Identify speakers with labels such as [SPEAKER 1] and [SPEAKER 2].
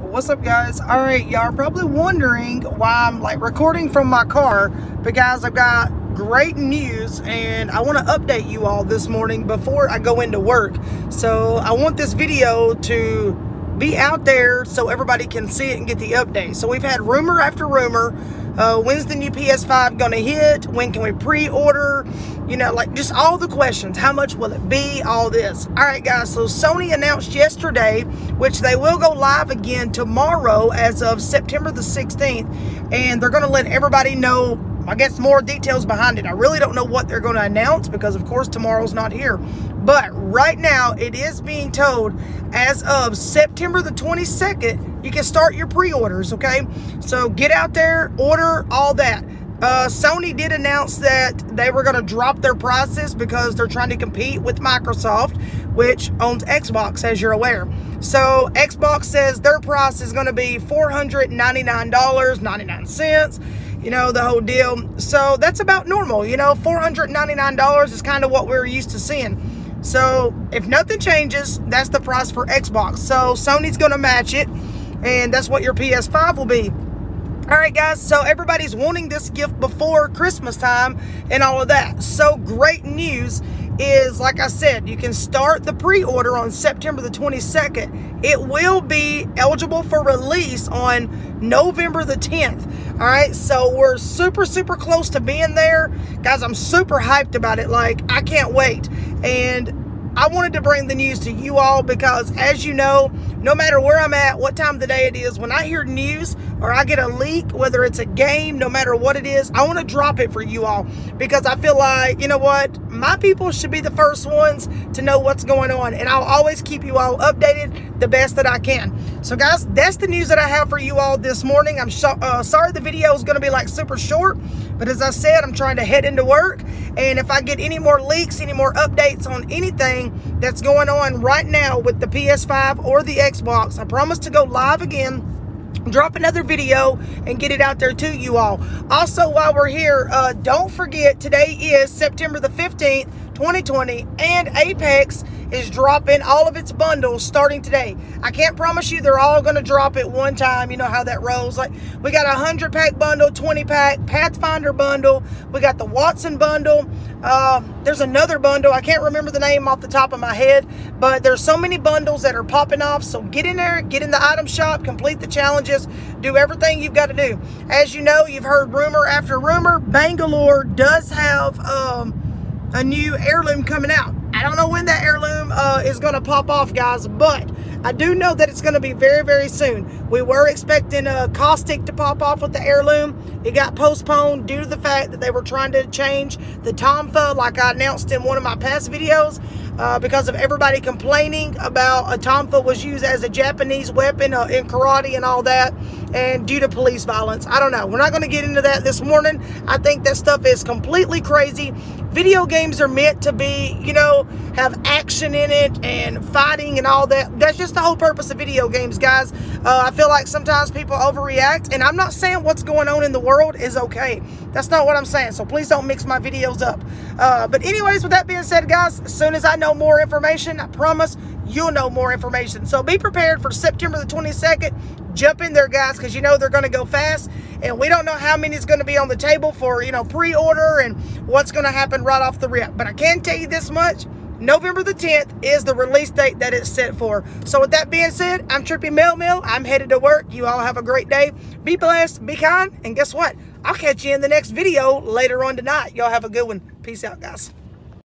[SPEAKER 1] what's up guys? All right y'all are probably wondering why i'm like recording from my car but guys i've got great news and i want to update you all this morning before i go into work. So i want this video to be out there so everybody can see it and get the update. So we've had rumor after rumor uh, when's the new PS5 gonna hit? When can we pre-order? You know, like just all the questions. How much will it be? All this. All right, guys. So Sony announced yesterday, which they will go live again tomorrow as of September the 16th. And they're gonna let everybody know I guess more details behind it. I really don't know what they're going to announce because, of course, tomorrow's not here. But right now, it is being told as of September the 22nd, you can start your pre-orders, okay? So get out there, order all that. Uh, Sony did announce that they were going to drop their prices because they're trying to compete with Microsoft, which owns Xbox, as you're aware. So Xbox says their price is going to be $499.99 you know, the whole deal. So that's about normal, you know, $499 is kind of what we're used to seeing. So if nothing changes, that's the price for Xbox. So Sony's going to match it, and that's what your PS5 will be. All right, guys, so everybody's wanting this gift before Christmas time and all of that. So great news is, like I said, you can start the pre-order on September the 22nd. It will be eligible for release on November the 10th. All right, so we're super, super close to being there. Guys, I'm super hyped about it. Like, I can't wait. And I wanted to bring the news to you all because, as you know, no matter where I'm at, what time of the day it is, when I hear news or I get a leak, whether it's a game, no matter what it is, I want to drop it for you all because I feel like, you know what, my people should be the first ones to know what's going on. And I'll always keep you all updated the best that I can. So, guys, that's the news that I have for you all this morning. I'm uh, sorry the video is going to be like super short, but as I said, I'm trying to head into work. And if I get any more leaks, any more updates on anything that's going on right now with the PS5 or the Xbox, I promise to go live again drop another video and get it out there to you all. Also while we're here uh, don't forget today is september the 15th 2020 and apex is dropping all of its bundles starting today. I can't promise you they're all going to drop at one time. You know how that rolls. Like we got a 100 pack bundle, 20 pack, Pathfinder bundle. We got the Wattson bundle. Uh, there's another bundle. I can't remember the name off the top of my head, but there's so many bundles that are popping off. So get in there, get in the item shop, complete the challenges, do everything you've got to do. As you know, you've heard rumor after rumor, Bangalore does have um, a new heirloom coming out. I don't know when that heirloom uh, is going to pop off, guys, but I do know that it's going to be very, very soon. We were expecting a caustic to pop off with the heirloom. It got postponed due to the fact that they were trying to change the Tonfa, like I announced in one of my past videos, uh, because of everybody complaining about a Tonfa was used as a Japanese weapon uh, in karate and all that, and due to police violence. I don't know. We're not going to get into that this morning. I think that stuff is completely crazy video games are meant to be, you know, have action in it and fighting and all that. That's just the whole purpose of video games, guys. Uh, I feel like sometimes people overreact, and I'm not saying what's going on in the world is okay. That's not what I'm saying, so please don't mix my videos up. Uh, but anyways, with that being said, guys, as soon as I know more information, I promise you'll know more information. So be prepared for September the 22nd. Jump in there, guys, because you know they're going to go fast. And we don't know how many is going to be on the table for, you know, pre-order and what's going to happen right off the rip. But I can tell you this much. November the 10th is the release date that it's set for. So with that being said, I'm Trippy Mel Mill. I'm headed to work. You all have a great day. Be blessed, be kind, and guess what? I'll catch you in the next video later on tonight. Y'all have a good one. Peace out, guys.